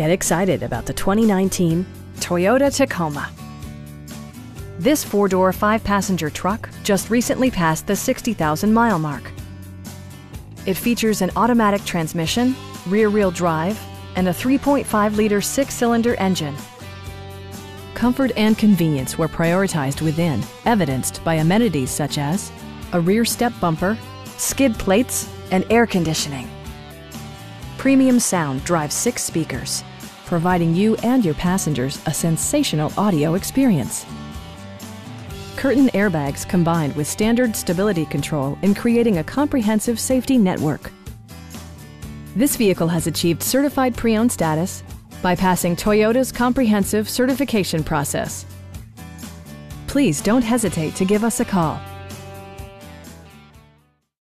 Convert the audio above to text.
Get excited about the 2019 Toyota Tacoma. This four-door, five-passenger truck just recently passed the 60,000 mile mark. It features an automatic transmission, rear-wheel drive, and a 3.5-liter six-cylinder engine. Comfort and convenience were prioritized within, evidenced by amenities such as a rear step bumper, skid plates, and air conditioning. Premium sound drives six speakers, providing you and your passengers a sensational audio experience. Curtain airbags combined with standard stability control in creating a comprehensive safety network. This vehicle has achieved certified pre-owned status by passing Toyota's comprehensive certification process. Please don't hesitate to give us a call